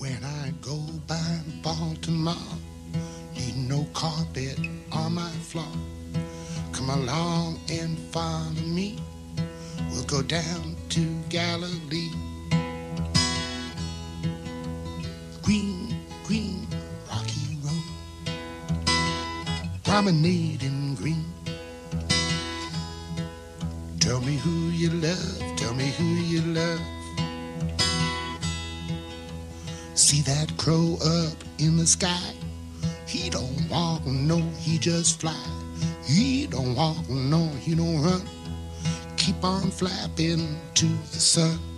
When I go by Baltimore, need no carpet on my floor. Come along and follow me. We'll go down to Galilee. Green, green, rocky road. Promenading green. Tell me who you love, tell me who you love. See that crow up in the sky? He don't walk, no, he just fly. He don't walk, no, he don't run. Keep on flapping to the sun.